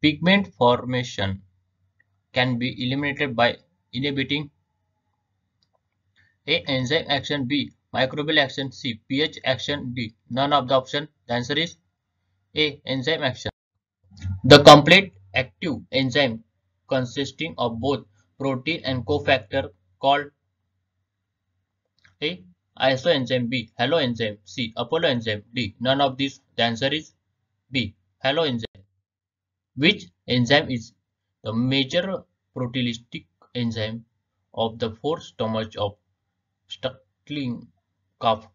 Pigment formation can be eliminated by inhibiting A. Enzyme action B. Microbial action C. pH action D. None of the option. The answer is A. Enzyme action. The complete active enzyme consisting of both protein and cofactor called A. Isoenzyme B. halo enzyme, C. Apollo enzyme D. None of these. The answer is B. halo enzyme. Which enzyme is the major proteolytic enzyme of the fourth stomach of suckling calf?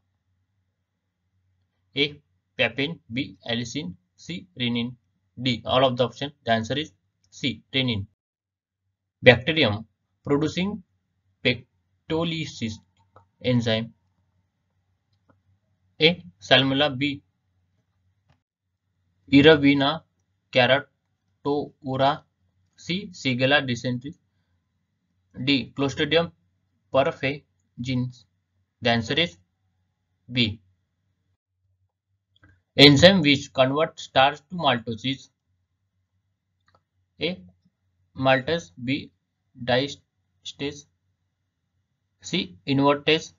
A. Papain B. Allicin C. Renin D. All of the options. The answer is C. Renin. Bacterium producing pectolysis enzyme A. Salmonella B. Irvina carrot to ura. C. Shigella dysentery. D. Clostridium perfringens. The answer is B. Enzyme which converts starch to maltose is A. Maltase. B. Diastase. C. Invertase.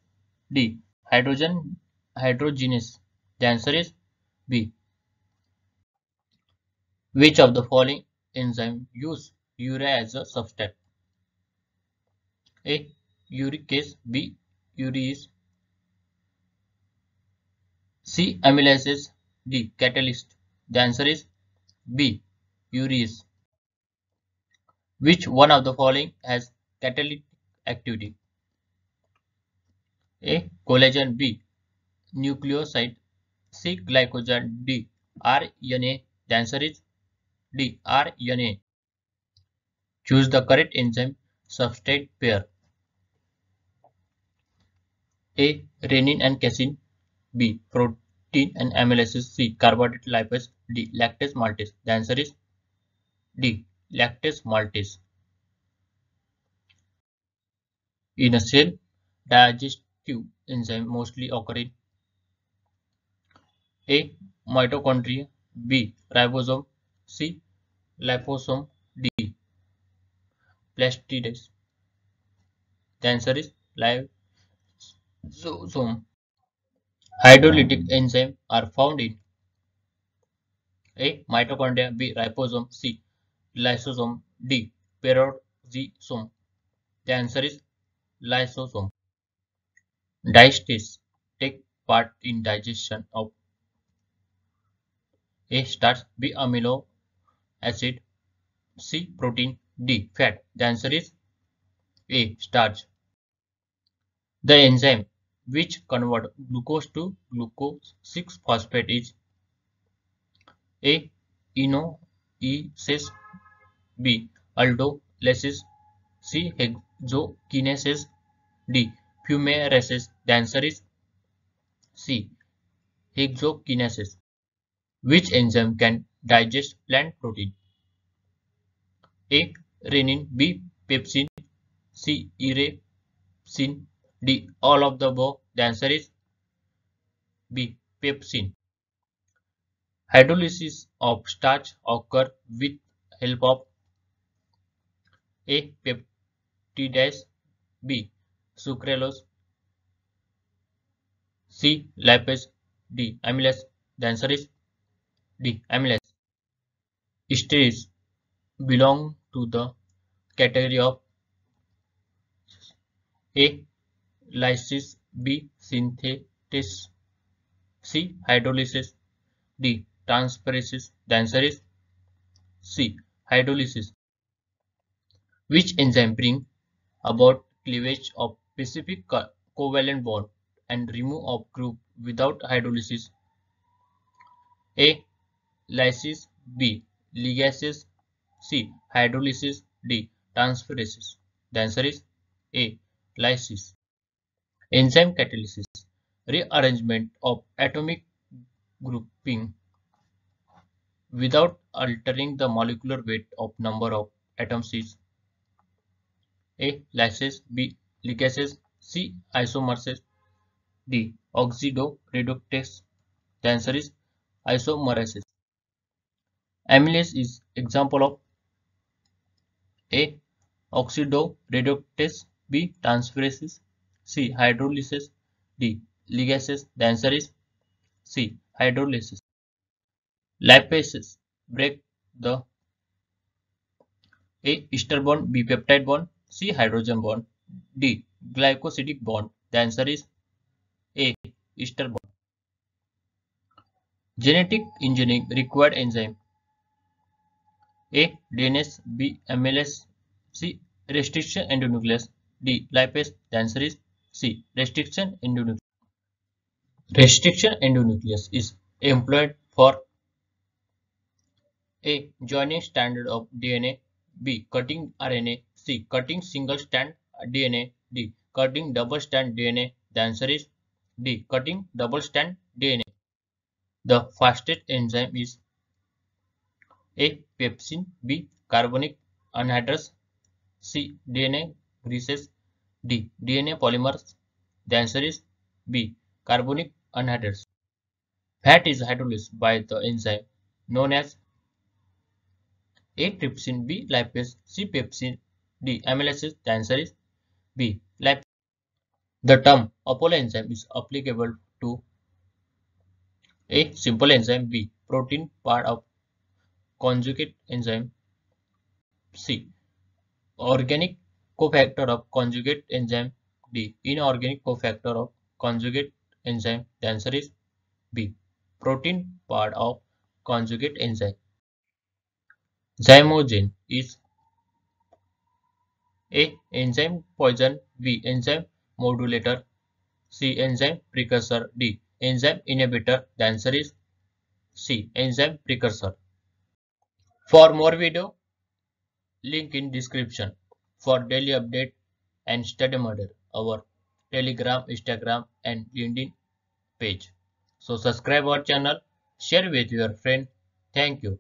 D. Hydrogenase. The answer is B. Which of the following enzyme use urea as a substrate? A. Uricase B. Urease C. Amylases D. Catalyst The answer is B. Urease Which one of the following has catalytic activity? A. Collagen B. Nucleoside C. Glycogen D. RNA The answer is D Choose the correct enzyme substrate pair. A. Renin and casein. B. Protein and amylases. C. Carbohydrate lipase. D. Lactase maltase. The answer is D. Lactase maltase. In a cell, digestive enzyme mostly occur in A. Mitochondria. B. Ribosome. C. liposome D. Plastides. The answer is liposome. Hydrolytic enzyme are found in A. Mitochondria B. Ribosome C. Lysosome D. Peroxisome. The answer is lysosome. Digestes take part in digestion of A starch, B amino acid, C protein, D fat. The answer is A starch. The enzyme which convert glucose to glucose 6 phosphate is A enoesis B aldolysis C hexokinases D fumarases the answer is C hexokinases which enzyme can digest plant protein. A. Renin B. Pepsin C. Erepsin D. All of the above. The answer is B. Pepsin. Hydrolysis of starch occur with help of A. Peptidase B. Sucralose C. Lipase D. Amylase. The answer is D. Amylase. States belong to the category of A. Lysis B. Synthesis C. Hydrolysis D. Transpirasis The answer is C. Hydrolysis Which enzyme bring about cleavage of specific covalent bond and remove of group without hydrolysis? A. Lysis B ligases C. Hydrolysis D. Transferases The answer is A. Lysis Enzyme catalysis Rearrangement of atomic grouping without altering the molecular weight of number of atoms is A. Lysis B. Ligases C. Isomerases D. Oxidoreductase The answer is isomerases. Amylase is example of A. Oxidoreductase B. Transferases C. Hydrolysis D. Ligases The answer is C. Hydrolysis Lipases break the A. Ester bond B. Peptide bond C. Hydrogen bond D. Glycosidic bond The answer is A. Ester bond Genetic engineering required enzyme A. DNase B. MLS C. Restriction endonucleus D. Lipase The answer is C. Restriction endonucleus Restriction endonucleus is employed for A. Joining standard of DNA B. Cutting RNA C. Cutting single strand DNA D. Cutting double strand DNA The answer is D. Cutting double strand DNA The fastest enzyme is A. pepsin, B. Carbonic anhydrous, C. DNA greases, D. DNA polymers. The answer is B. Carbonic anhydrous. Fat is hydrolyzed by the enzyme known as A. Trypsin, B. Lipase, C. Pepsin, D. Amylases. The answer is B. Lipase. The term Apollo enzyme is applicable to A. Simple enzyme, B. Protein part of conjugate enzyme C. Organic cofactor of conjugate enzyme D. Inorganic cofactor of conjugate enzyme. The answer is B. Protein part of conjugate enzyme. Zymogen is A. Enzyme poison B. Enzyme modulator C. Enzyme precursor D. Enzyme inhibitor. The answer is C. Enzyme precursor. For more video, link in description for daily update and study murder our telegram instagram and linkedin page so subscribe our channel share with your friend thank you